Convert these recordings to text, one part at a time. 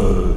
Battle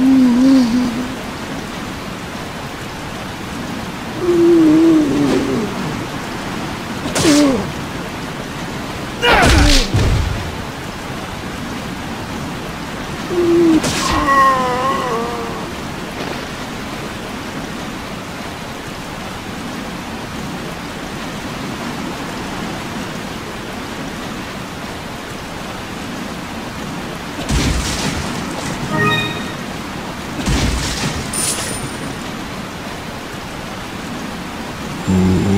嗯嗯嗯。嗯 Mm-hmm.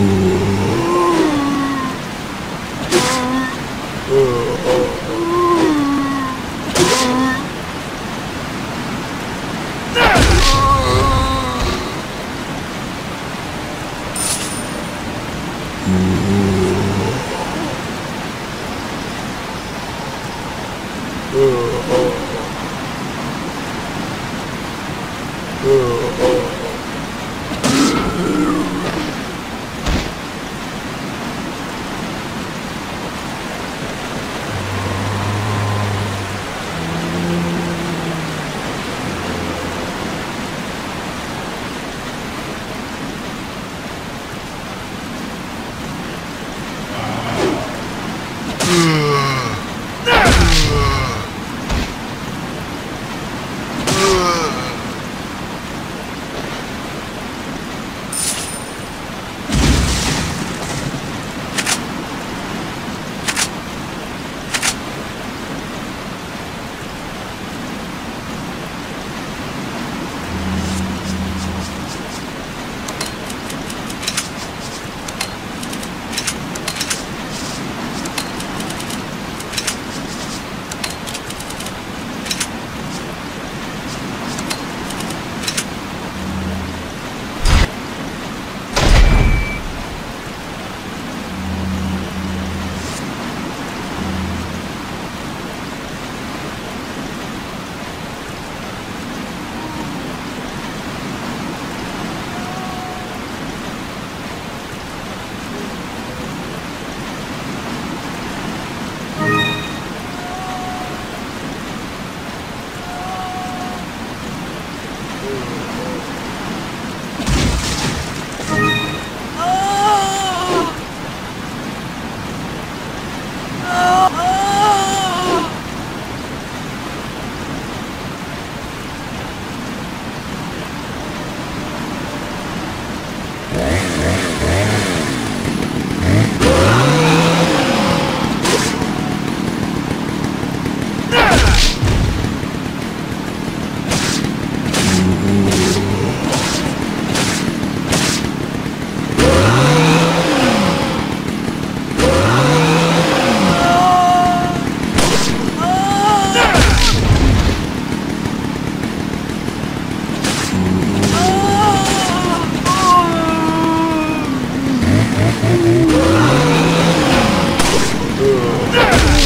There!